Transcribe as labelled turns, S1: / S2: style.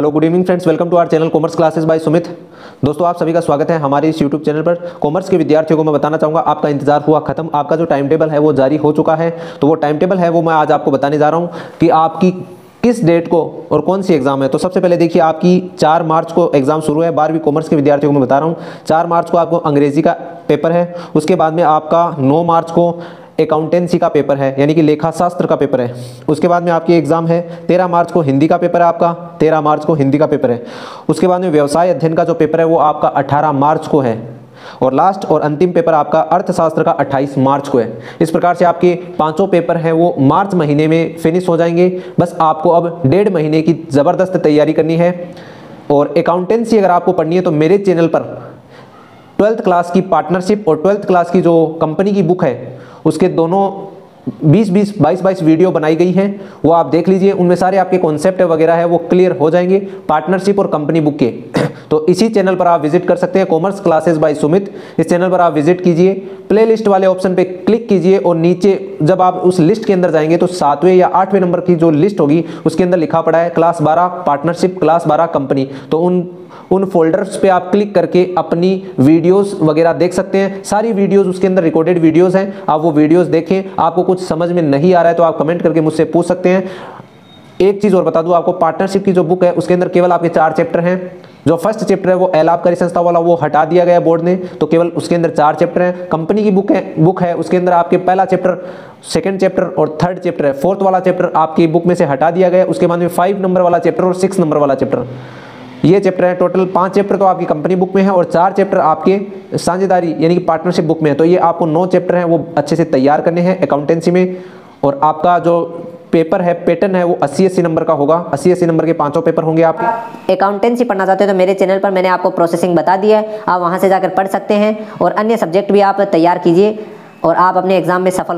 S1: Hello good evening friends welcome to our channel commerce classes by Sumit दोस्तों, आप सभी का स्वागत है हमारे इस यूट्यूब चैनल पर। कॉमर्स के विद्यार्थियों को मैं बताना चाहूँगा, आपका इंतज़ार हुआ खत्म। आपका जो टाइम टेबल है, वो जारी हो चुका है। तो वो टाइम टेबल है, वो मैं आज आपको बताने जा रहा हूँ कि आपकी किस डेट को और कौन सी एग्ज़ाम है। तो सबसे पहले देखिए, आपकी चार मार्च को एग्ज़ाम शुरू है। बारहवीं कॉमर्स के विद्यार्थियों को मैं बता रहा हूँ। चार मार्च को आपको अंग्रेज़ी का पेपर है। उसके बाद में आपका नौ मार्च को अकाउंटेंसी का पेपर है, यानी कि लेखा शास्त्र का पेपर है। उसके बाद में आपकी एग्ज़ाम है, तेरह मार्च को हिंदी का पेपर है आपका, तेरह मार्च को हिंदी का पेपर है। उसके बाद में व्यवसाय अध्ययन का जो पेपर है, वो आपका अठारह मार्च को है। और लास्ट और अंतिम पेपर आपका अर्थशास्त्र का 28 मार्च को है। इस प्रकार से आपके पाँचों पेपर हैं, वो मार्च महीने में फिनिश हो जाएँगे। बस आपको अब डेढ़ महीने की ज़बरदस्त तैयारी करनी है। और अकाउंटेंसी अगर आपको पढ़नी है तो मेरे चैनल पर ट्वेल्थ क्लास की पार्टनरशिप और ट्वेल्थ क्लास की जो कंपनी की बुक है, उसके दोनों 20 20 22 22 वीडियो बनाई गई हैं। वो आप देख लीजिए, उनमें सारे आपके कॉन्सेप्ट वगैरह है, वो क्लियर हो जाएँगे। पार्टनरशिप और कंपनी बुक के। तो इसी चैनल पर आप विज़िट कर सकते हैं कॉमर्स क्लासेस बाय सुमित इस चैनल पर आप विज़िट कीजिए प्लेलिस्ट वाले ऑप्शन पे क्लिक कीजिए और नीचे जब आप उस लिस्ट के अंदर जाएँगे तो सातवें या आठवें नंबर की जो लिस्ट होगी, उसके अंदर लिखा पड़ा है क्लास बारह पार्टनरशिप क्लास बारह कंपनी तो उन उन फोल्डर्स पे आप क्लिक करके अपनी वीडियोस वगैरह देख सकते हैं। सारी वीडियोस उसके अंदर रिकॉर्डेड वीडियोस हैं। आप वो वीडियोस देखें, आपको कुछ समझ में नहीं आ रहा है तो आप कमेंट करके मुझसे पूछ सकते हैं। एक चीज़ और बता दूँ, आपको पार्टनरशिप की जो बुक है, उसके अंदर केवल आपके चार चैप्टर हैं। जो फ़र्स्ट चैप्टर है, वो एल आबकारी संस्था वाला, वो हटा दिया गया बोर्ड ने तो केवल उसके अंदर चार चैप्टर हैं। कंपनी की बुक है बुक है, उसके अंदर आपके पहला चैप्टर सेकंड चैप्टर और थर्ड चैप्टर है। फोर्थ वाला चैप्टर आपकी बुक में से हटा दिया गया, उसके बाद में फाइव नंबर वाला चैप्टर और सिक्स नंबर वाला चैप्टर ये चैप्टर है टोटल पाँच चैप्टर तो आपकी कंपनी बुक में है और चार चैप्टर आपके साझेदारी यानी कि पार्टनरशिप बुक में है। तो ये आपको नौ चैप्टर हैं, वो अच्छे से तैयार करने हैं अकाउंटेंसी में। और आपका जो पेपर है पैटर्न है, वो 80 अस्सी नंबर का होगा। 80 अस्सी नंबर के पाँचों पेपर होंगे आपके।
S2: अकाउंटेंसी पढ़ना चाहते हो तो मेरे चैनल पर मैंने आपको प्रोसेसिंग बता दिया है। आप वहाँ से जाकर पढ़ सकते हैं और अन्य सब्जेक्ट भी आप तैयार कीजिए और आप अपने एग्ज़ाम में सफल